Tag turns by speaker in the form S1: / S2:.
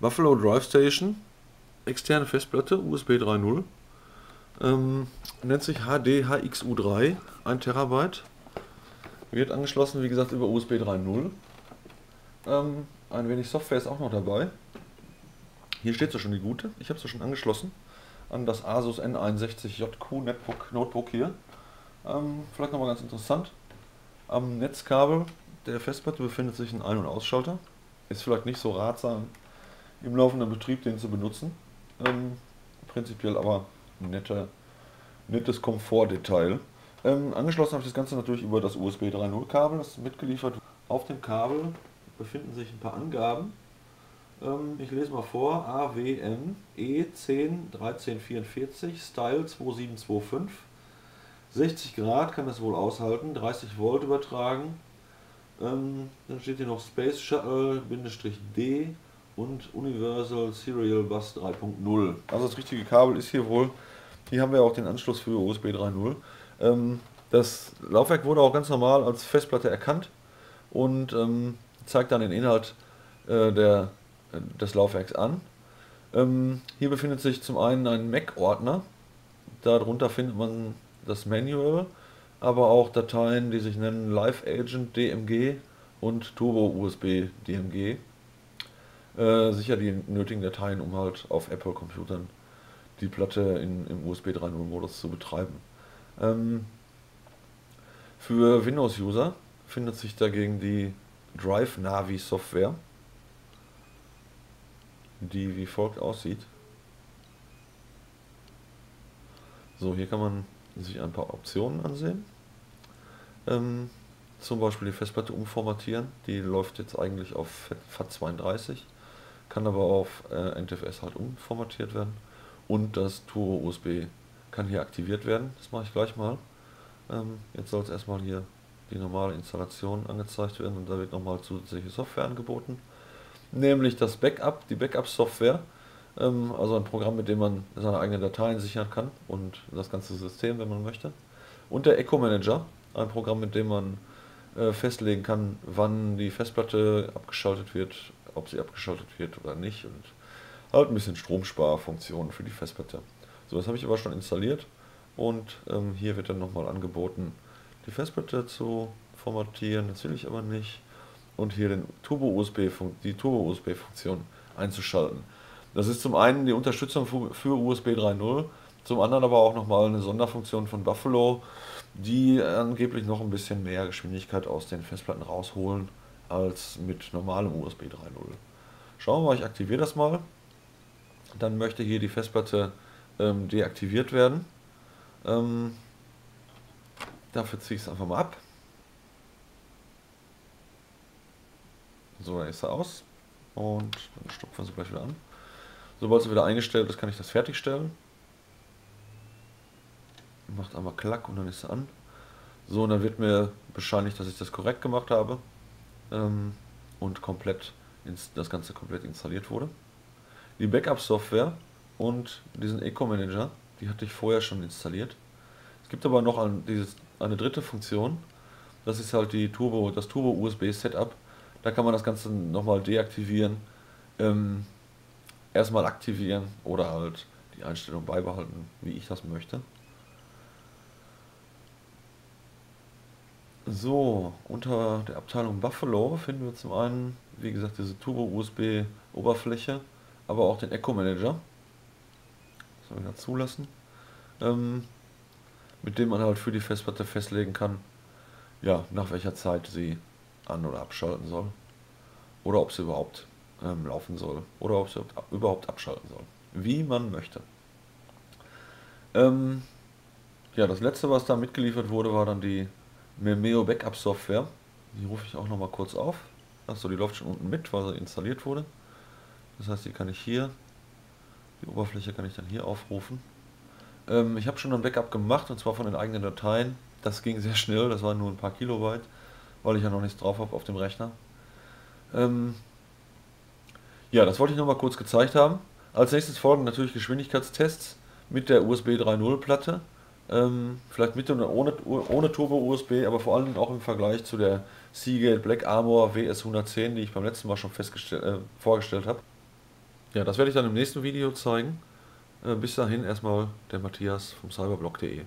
S1: Buffalo Drive Station, externe Festplatte, USB 3.0. Ähm, nennt sich HD HXU3, 1 Terabyte. Wird angeschlossen, wie gesagt, über USB 3.0. Ähm, ein wenig Software ist auch noch dabei. Hier steht so schon die gute. Ich habe sie schon angeschlossen an das Asus N61JQ Netbook, Notebook hier. Ähm, vielleicht nochmal ganz interessant. Am Netzkabel der Festplatte befindet sich ein Ein- und Ausschalter. Ist vielleicht nicht so ratsam im laufenden Betrieb den zu benutzen. Ähm, prinzipiell aber ein netter, nettes Komfortdetail. Ähm, angeschlossen habe ich das Ganze natürlich über das USB 3.0 Kabel, das mitgeliefert. Auf dem Kabel befinden sich ein paar Angaben. Ähm, ich lese mal vor, AWN E10 1344 Style 2725. 60 Grad kann das wohl aushalten, 30 Volt übertragen. Ähm, dann steht hier noch Space Shuttle-D und Universal Serial Bus 3.0. Also das richtige Kabel ist hier wohl. Hier haben wir auch den Anschluss für USB 3.0. Ähm, das Laufwerk wurde auch ganz normal als Festplatte erkannt und ähm, zeigt dann den Inhalt äh, der, äh, des Laufwerks an. Ähm, hier befindet sich zum einen ein Mac-Ordner. Darunter findet man das Manual, aber auch Dateien, die sich nennen Live Agent DMG und Turbo USB DMG. Äh, sicher die nötigen Dateien, um halt auf Apple-Computern die Platte in, im USB 3.0-Modus zu betreiben. Ähm, für Windows-User findet sich dagegen die Drive Navi Software, die wie folgt aussieht. So, hier kann man sich ein paar Optionen ansehen. Ähm, zum Beispiel die Festplatte umformatieren, die läuft jetzt eigentlich auf FAT32, kann aber auf äh, NTFS halt umformatiert werden. Und das Turbo USB kann hier aktiviert werden, das mache ich gleich mal. Ähm, jetzt soll es erstmal hier die normale Installation angezeigt werden und da wird nochmal zusätzliche Software angeboten. Nämlich das Backup, die Backup-Software, ähm, also ein Programm, mit dem man seine eigenen Dateien sichern kann und das ganze System, wenn man möchte. Und der Echo Manager, ein Programm, mit dem man äh, festlegen kann, wann die Festplatte abgeschaltet wird, ob sie abgeschaltet wird oder nicht und halt ein bisschen Stromsparfunktionen für die Festplatte. So, das habe ich aber schon installiert und ähm, hier wird dann nochmal angeboten, die Festplatte zu formatieren, das will ich aber nicht und hier den Turbo-USB, die Turbo-USB-Funktion einzuschalten. Das ist zum einen die Unterstützung für USB 3.0, zum anderen aber auch nochmal eine Sonderfunktion von Buffalo, die angeblich noch ein bisschen mehr Geschwindigkeit aus den Festplatten rausholen als mit normalem USB 3.0. Schauen wir mal, ich aktiviere das mal. Dann möchte hier die Festplatte ähm, deaktiviert werden. Ähm, dafür ziehe ich es einfach mal ab. So, dann ist er aus. Und dann stopfen wir sie gleich wieder an. Sobald sie wieder eingestellt ist, kann ich das fertigstellen. Macht einmal Klack und dann ist sie an. So, und dann wird mir bescheinigt, dass ich das korrekt gemacht habe. Ähm, und komplett ins, das Ganze komplett installiert wurde. Die Backup-Software und diesen Eco-Manager, die hatte ich vorher schon installiert. Es gibt aber noch ein, dieses, eine dritte Funktion. Das ist halt die Turbo, das Turbo-USB-Setup. Da kann man das Ganze nochmal deaktivieren. Ähm, erstmal aktivieren oder halt die Einstellung beibehalten, wie ich das möchte. So, unter der Abteilung Buffalo finden wir zum einen, wie gesagt, diese Turbo-USB-Oberfläche, aber auch den Echo Manager. Soll ich da zulassen. Ähm, mit dem man halt für die Festplatte festlegen kann, ja, nach welcher Zeit sie an- oder abschalten soll. Oder ob sie überhaupt ähm, laufen soll. Oder ob sie überhaupt abschalten soll. Wie man möchte. Ähm, ja, das letzte, was da mitgeliefert wurde, war dann die Memeo Backup Software. Die rufe ich auch noch mal kurz auf. Achso, die läuft schon unten mit, weil sie installiert wurde. Das heißt, die kann ich hier, die Oberfläche kann ich dann hier aufrufen. Ähm, ich habe schon ein Backup gemacht und zwar von den eigenen Dateien. Das ging sehr schnell, das waren nur ein paar Kilobyte, weil ich ja noch nichts drauf habe auf dem Rechner. Ähm, ja, das wollte ich noch mal kurz gezeigt haben. Als nächstes folgen natürlich Geschwindigkeitstests mit der USB 3.0 Platte. Ähm, vielleicht mit oder ohne, ohne Turbo-USB, aber vor allem auch im Vergleich zu der Seagate Black Armor WS110, die ich beim letzten Mal schon äh, vorgestellt habe. Ja, das werde ich dann im nächsten Video zeigen. Äh, bis dahin erstmal der Matthias vom cyberblog.de.